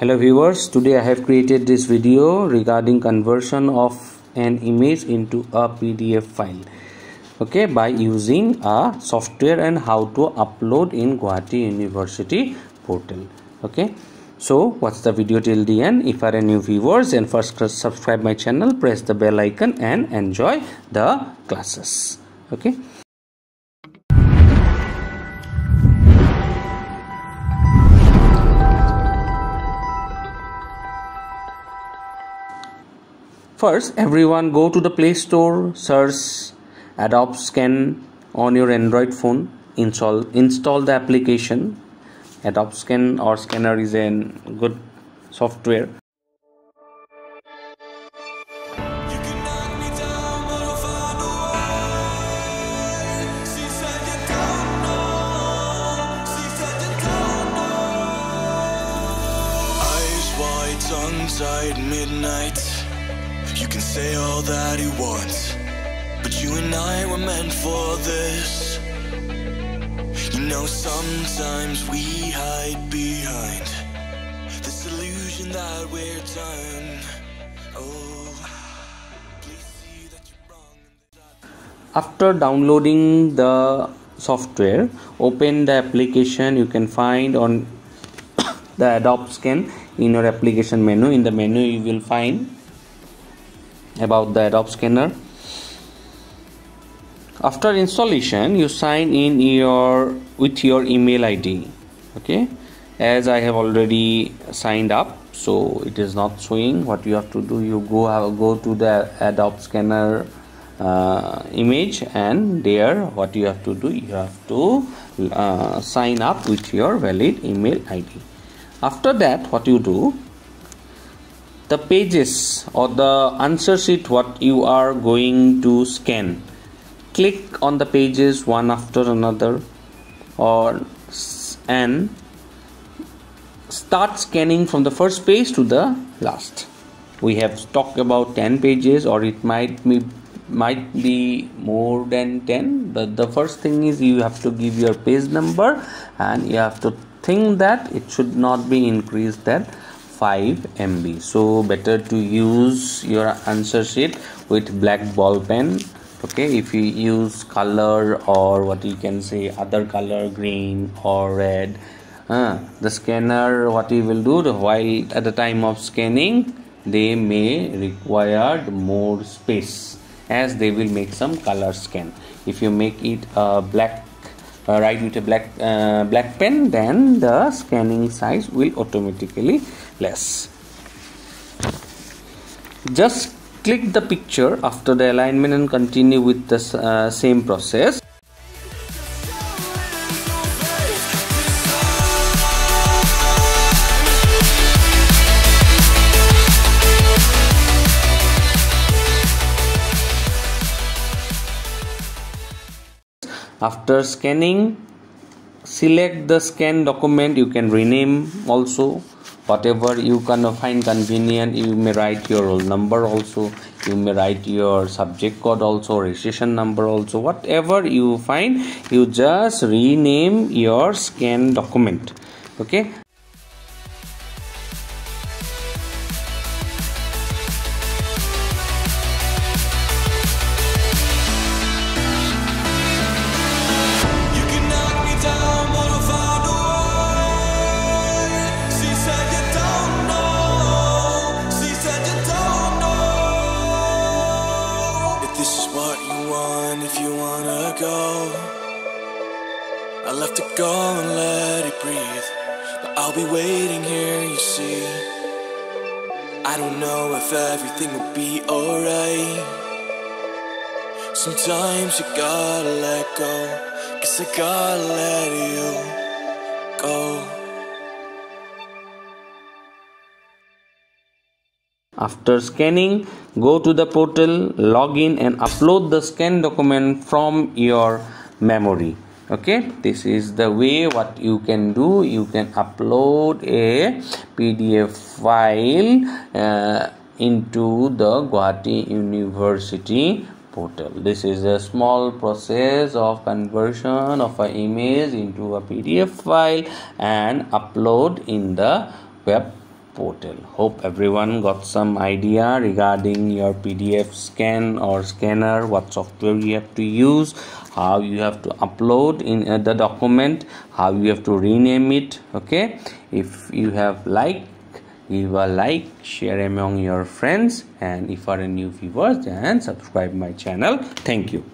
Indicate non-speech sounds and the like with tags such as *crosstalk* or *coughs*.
hello viewers. Today i have created this video regarding conversion of an image into a pdf file okay by using a software and how to upload in Gauhati university portal okay. So watch the video till the end. If are a new viewers and first subscribe my channel press the bell icon and enjoy the classes okay First, everyone go to the Play Store, search Adobe Scan on your Android phone, install install the application. Adobe Scan or Scanner is a good software. midnight you can say all that you want, but you and I were meant for this. You know, sometimes we hide behind this illusion that we're done. Oh, After downloading the software, open the application you can find on *coughs* the Adobe Scan in your application menu. In the menu, you will find about the Adobe Scanner. After installation, you sign in your with your email ID. Okay, as I have already signed up, so it is not showing. What you have to do, you go have, go to the Adobe Scanner uh, image, and there, what you have to do, you have to uh, sign up with your valid email ID. After that, what you do, the pages or the answer sheet what you are going to scan. Click on the pages one after another or and start scanning from the first page to the last. We have talked about 10 pages or it might be might be more than 10 but the first thing is you have to give your page number and you have to think that it should not be increased that 5 MB so better to use your answer sheet with black ball pen okay? If you use color or what you can say other color green or red uh, the scanner what you will do while at the time of scanning they may require more space as they will make some color scan. If you make it a black write with a black uh, black pen then the scanning size will automatically less. Just click the picture after the alignment and continue with the uh, same process after scanning select the scan document. You can rename also. Whatever you can find convenient you may write your roll number also. You may write your subject code also registration number also. Whatever you find you just rename your scan document. Okay Left it go and let it breathe. But I'll be waiting here, you see. I don't know if everything will be alright. Sometimes you gotta let go. Cause I gotta let you go. After scanning, go to the portal, log in and upload the scan document from your memory okay this is the way what you can do. You can upload a pdf file uh, into the Gauhati university portal. This is a small process of conversion of an image into a pdf file and upload in the web portal. Hope everyone got some idea regarding your pdf scan or scanner what software you have to use how you have to upload in uh, the document how you have to rename it okay? If you have like give a like share among your friends and if you are a new viewers then subscribe my channel. Thank you